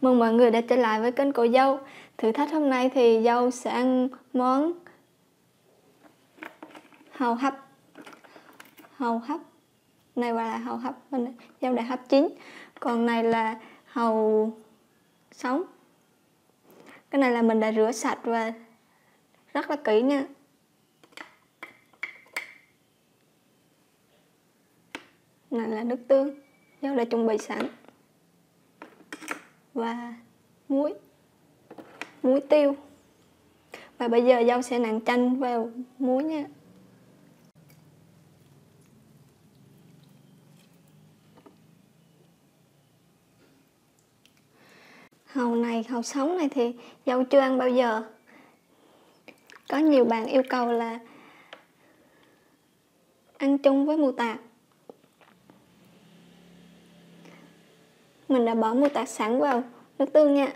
mừng mọi người đã trở lại với kênh của dâu. Thử thách hôm nay thì dâu sẽ ăn món hàu hấp. Hàu hấp. Này gọi là hàu hấp Dâu đã hấp chín. Còn này là hàu sống. Cái này là mình đã rửa sạch và rất là kỹ nha. Này là nước tương. Dâu đã chuẩn bị sẵn và muối muối tiêu. Và bây giờ dâu sẽ nặn chanh vào muối nha. Hầu này, hầu sống này thì dâu chưa ăn bao giờ. Có nhiều bạn yêu cầu là ăn chung với mù tạt. Mình đã bỏ một tạt sẵn vào. Nước tương nha.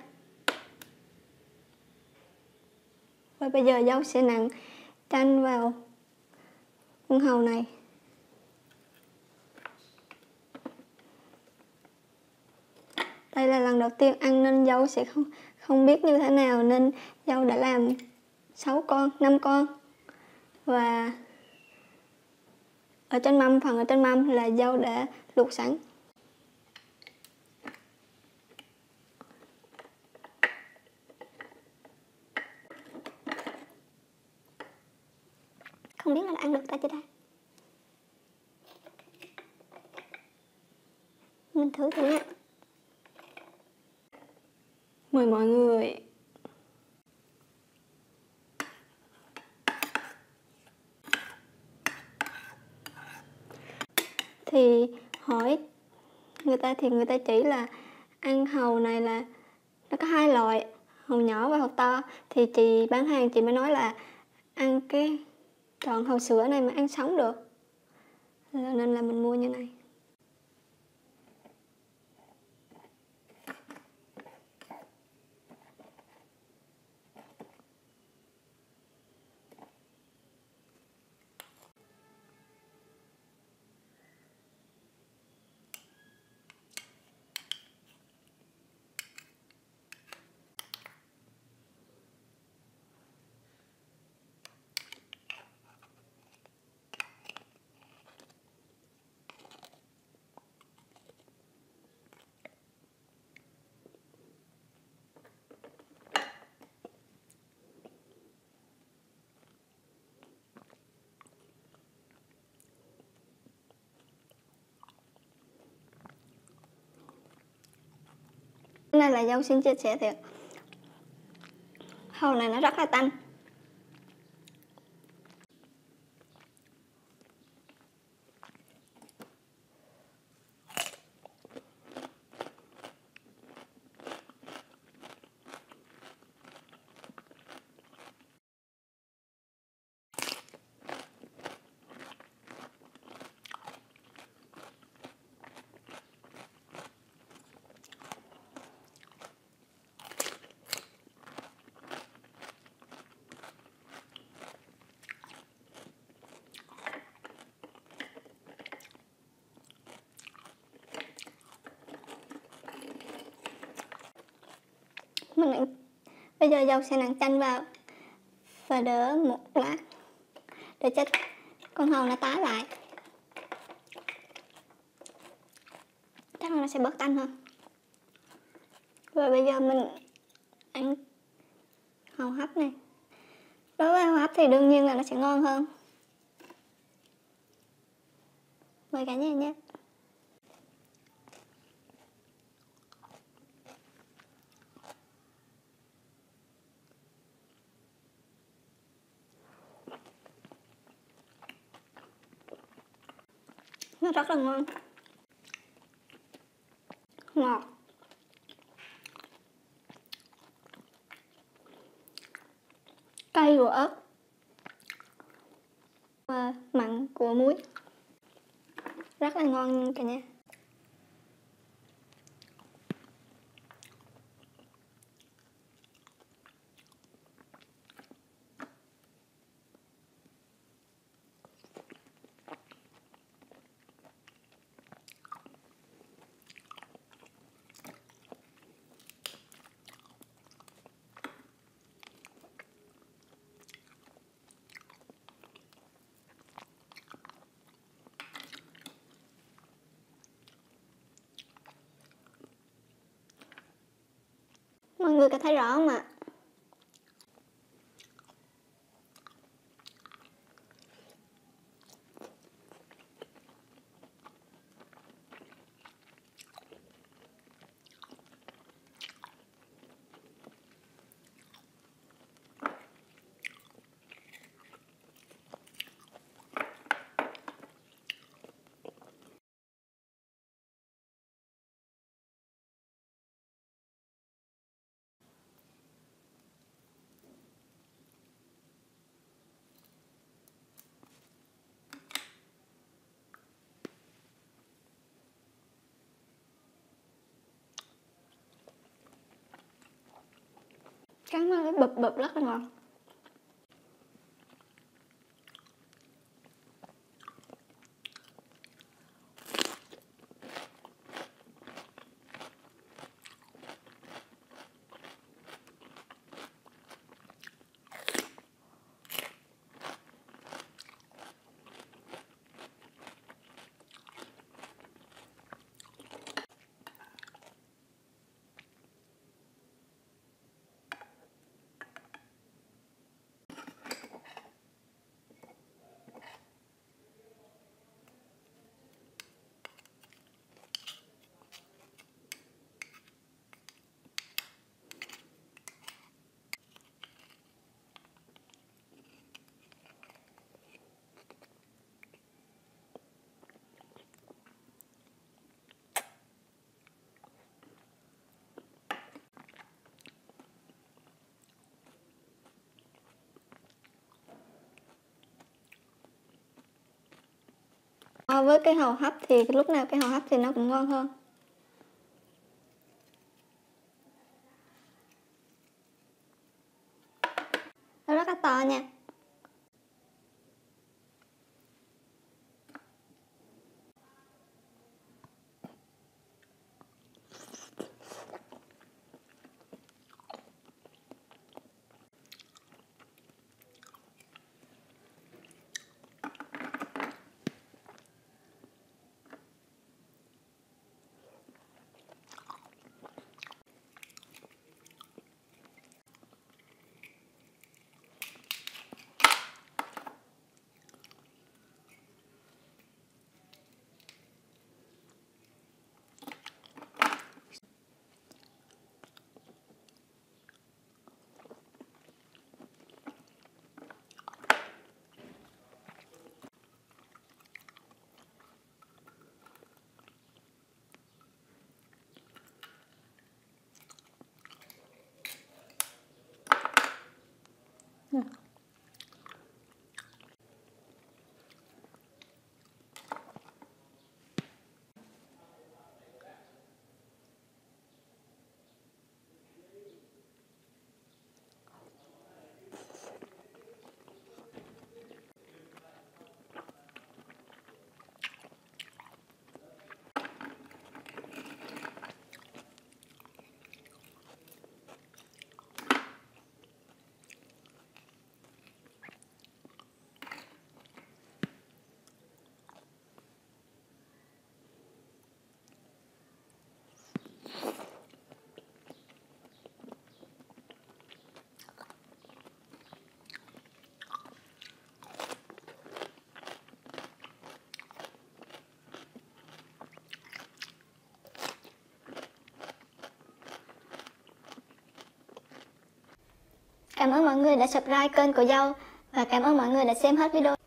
Và bây giờ dâu sẽ nặn chanh vào con hầu này. Đây là lần đầu tiên ăn nên dâu sẽ không không biết như thế nào nên dâu đã làm 6 con 5 con. Và ở trên mâm, phần ở trên mâm là dâu đã luộc sẵn không biết là ăn được ta chưa ta? Mình thử thử nha. Mời mọi người. Thì hỏi người ta thì người ta chỉ là ăn hầu này là nó có hai loại hầu nhỏ và hầu to. Thì chị bán hàng chị mới nói là ăn cái tròn hàu sữa này mà ăn sống được. Nên là mình mua như này. Này là dâu xin chia sẻ thiệt hầu này nó rất là tanh. Mình nặn bây giờ dầu sẽ nặn chanh vào và đỡ một lát để cho con hồng nó tái lại. Chắc là nó sẽ bớt tanh hơn. Và bây giờ mình ăn hầu hấp này. Đối với hầu hấp thì đương nhiên là nó sẽ ngon hơn. Mời cả nhà nhé. Rất là ngon. Ngọt. Cay của ớt. Và mặn của muối. Rất là ngon cả nhà. Người có thấy rõ không ạ? Cắn nó bụp bụp rất là ngon. So với cái hầu hấp thì lúc nào cái hầu hấp thì nó cũng ngon hơn. Nó rất là to nha. Cảm ơn mọi người đã subscribe kênh của Dâu và cảm ơn mọi người đã xem hết video.